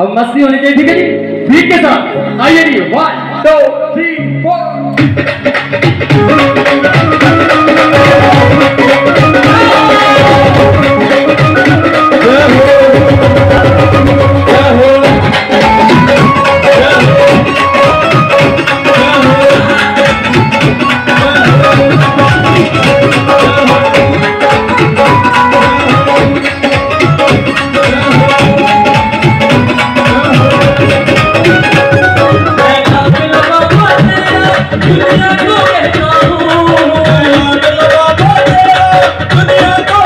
अब मस्ती होनी चाहिए, ठीक है जी? ठीक के साथ आइए जी। वन टू थ्री फोर दुनिया को